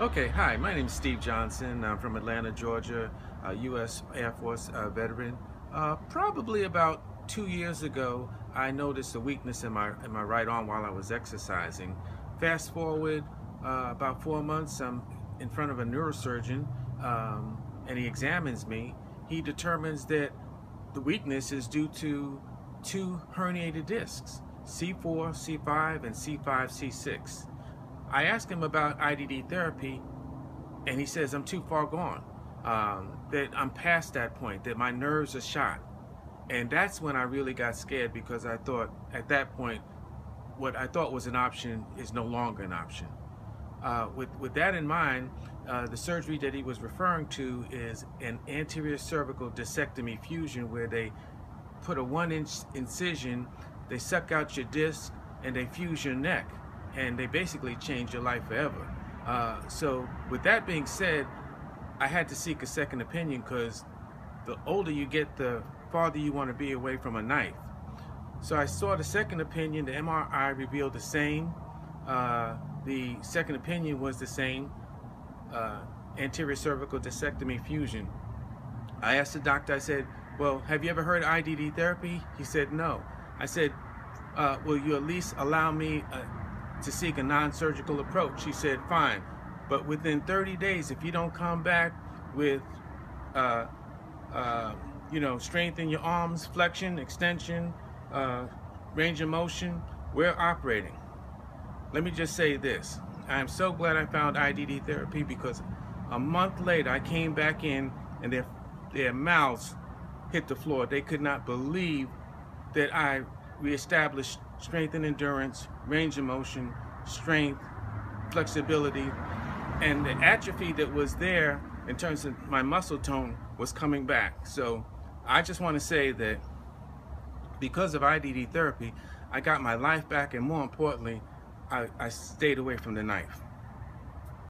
Okay, hi, my name is Steve Johnson. I'm from Atlanta, Georgia, a U.S. Air Force uh, veteran. Uh, probably about two years ago, I noticed a weakness in my, in my right arm while I was exercising. Fast forward uh, about four months, I'm in front of a neurosurgeon um, and he examines me. He determines that the weakness is due to two herniated discs, C4, C5, and C5, C6. I asked him about IDD therapy, and he says I'm too far gone. Um, that I'm past that point. That my nerves are shot, and that's when I really got scared because I thought at that point, what I thought was an option is no longer an option. Uh, with with that in mind, uh, the surgery that he was referring to is an anterior cervical discectomy fusion, where they put a one-inch incision, they suck out your disc, and they fuse your neck and they basically change your life forever. Uh, so with that being said, I had to seek a second opinion because the older you get, the farther you want to be away from a knife. So I saw the second opinion. The MRI revealed the same. Uh, the second opinion was the same. Uh, anterior cervical discectomy fusion. I asked the doctor, I said, well, have you ever heard IDD therapy? He said, no. I said, uh, will you at least allow me to seek a non-surgical approach. She said, fine, but within 30 days, if you don't come back with, uh, uh, you know, strength in your arms, flexion, extension, uh, range of motion, we're operating. Let me just say this. I am so glad I found IDD therapy because a month later I came back in and their, their mouths hit the floor. They could not believe that I reestablished strength and endurance, range of motion, strength, flexibility, and the atrophy that was there in terms of my muscle tone was coming back. So I just want to say that because of IDD therapy, I got my life back and more importantly, I, I stayed away from the knife.